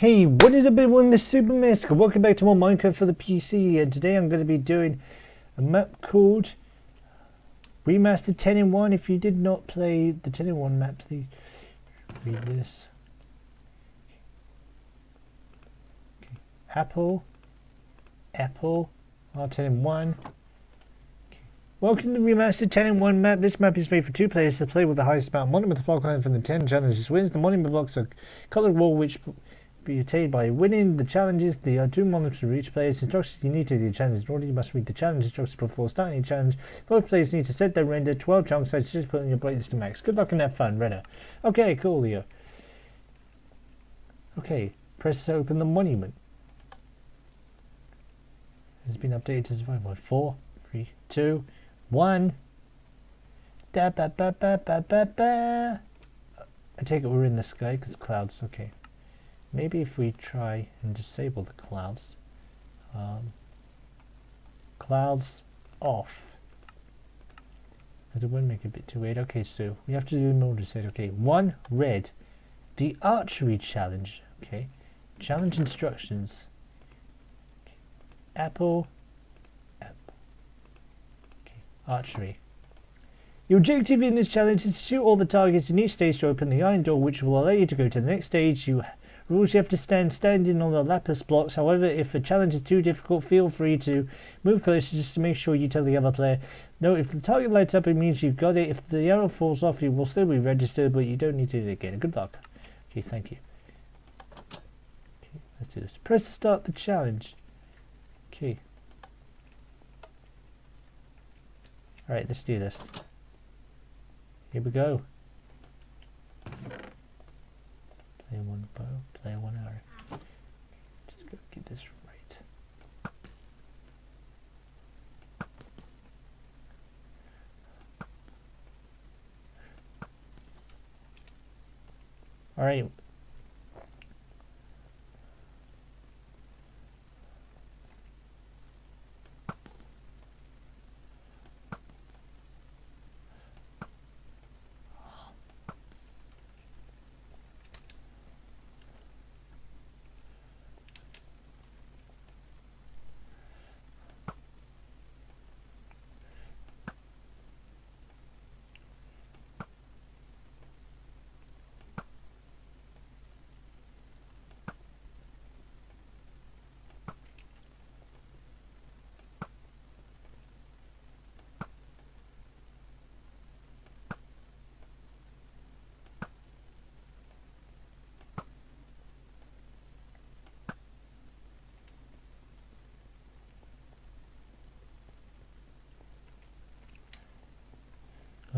Hey, what is up everyone, this is Supermask. Welcome back to more Minecraft for the PC and today I'm going to be doing a map called Remastered 10 in 1. If you did not play the 10 in 1 map, please read this. Okay. Apple, Apple, R10 in 1. Welcome to Remastered 10 in 1 map. This map is made for two players to play with the highest amount of monument block from the 10 challenges wins. The monument blocks are colored wool which be attained by winning the challenges. There are two monitors for each player's instructions you need to do the challenge. In order, you must read the challenge instructions before starting the challenge. Both players need to set their render 12 chunk size. Just put on your brightness to max. Good luck and have fun, Redder. Okay, cool, Leo. Okay, press to open the monument. It's been updated to survive mode. Four, three, two, one. Da ba ba ba ba ba ba. I take it we're in the sky because clouds. Okay. Maybe if we try and disable the clouds. Um, clouds off. Because it would make it a bit too weird. Okay, so we have to do the mode set. Okay, one red. The archery challenge. Okay. Challenge instructions. Apple. Apple. Okay. Archery. Your objective in this challenge is to shoot all the targets in each stage to open the iron door, which will allow you to go to the next stage. You Rules you have to stand standing on the lapis blocks. However, if the challenge is too difficult, feel free to move closer just to make sure you tell the other player. No, if the target lights up, it means you've got it. If the arrow falls off, you will still be registered, but you don't need to do it again. Good luck. Okay, thank you. Okay, let's do this. Press to start the challenge. Okay. Alright, let's do this. Here we go. Play one bow, play one arrow. Just go get this right. Alright,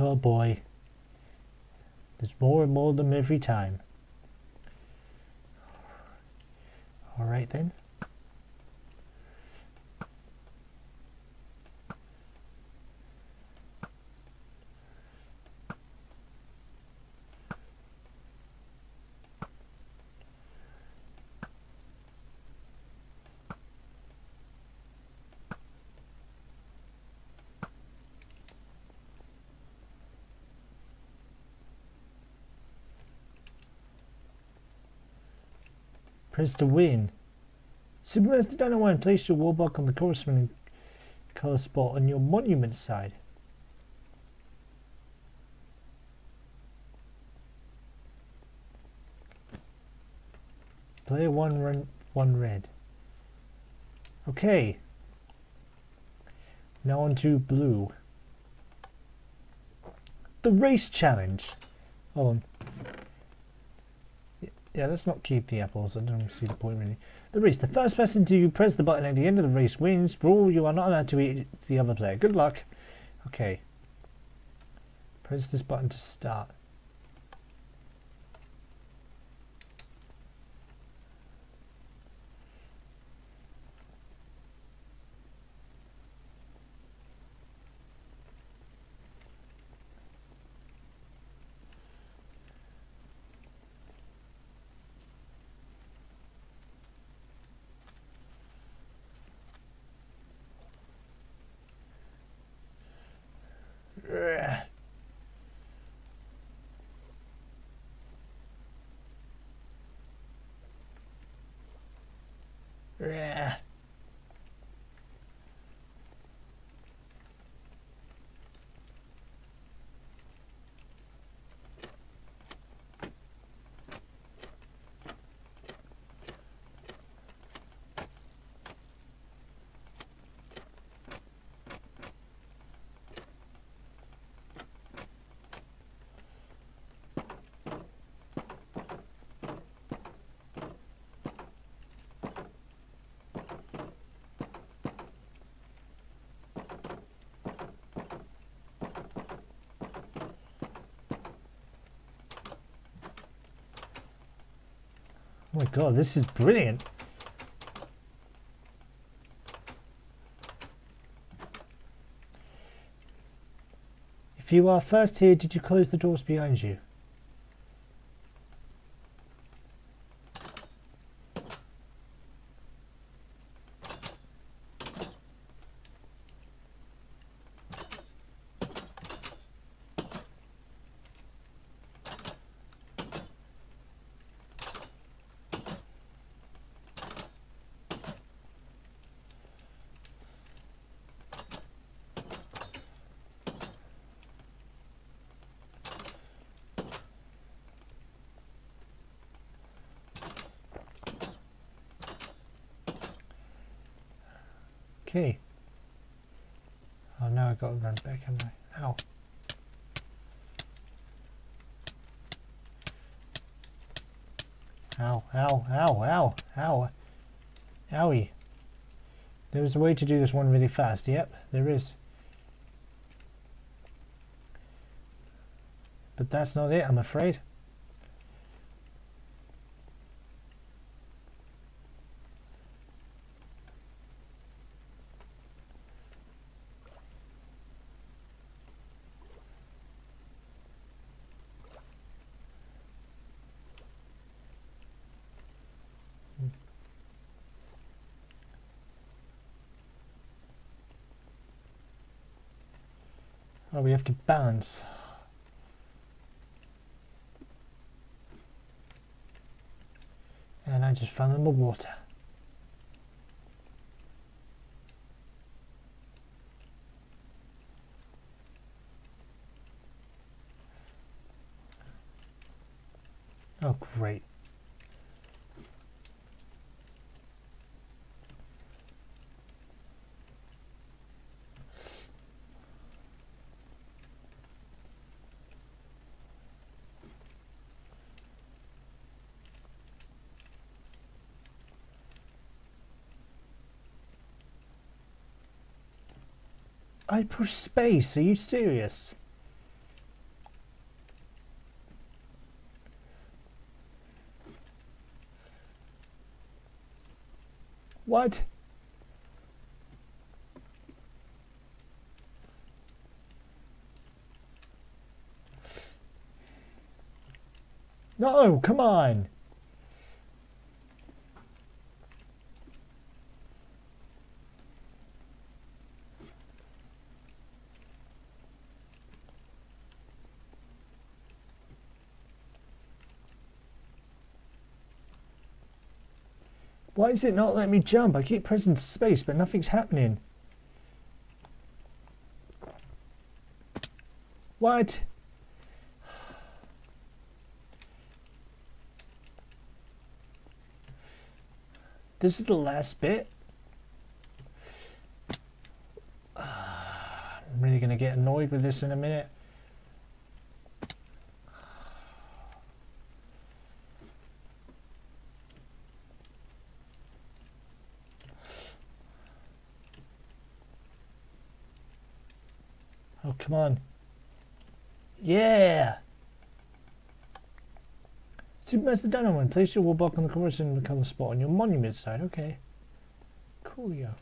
Oh boy. There's more and more of them every time. Alright then. Press to win. Supermaster 1, place your warblock on the corresponding colour spot on your monument side. Player 1 run 1 red. Okay. Now on to blue. The race challenge. Hold on. Yeah, let's not keep the apples. I don't see the point really. The race. The first person to press the button at the end of the race wins. Rule, you are not allowed to eat the other player. Good luck. Okay. Press this button to start. Yeah. Oh my god, this is brilliant. If you are first here, did you close the doors behind you? Okay. Oh, now I've got to run back, haven't I? Ow. Ow, ow, ow, ow, ow. Owie. There was a way to do this one really fast. Yep, there is. But that's not it, I'm afraid. Oh, we have to balance. And I just fell in the water. Oh, great. I push space, are you serious? What? No, come on. Why is it not letting me jump? I keep pressing space, but nothing's happening. What? This is the last bit. I'm really going to get annoyed with this in a minute. Oh, come on. Yeah! SupermaskZeDino, place your wool on the corresponding color spot on your monument side. Okay. Coolio.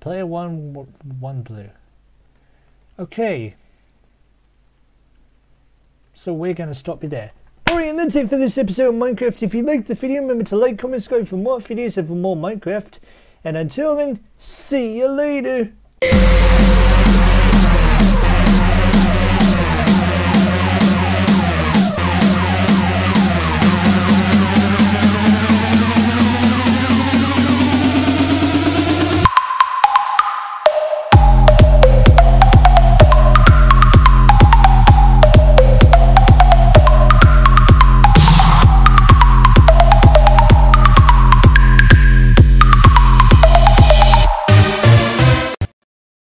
Player one, one blue. Okay. So we're going to stop you there. Alright, and that's it for this episode of Minecraft. If you liked the video, remember to like, comment, subscribe for more videos and for more Minecraft. And until then, see you later.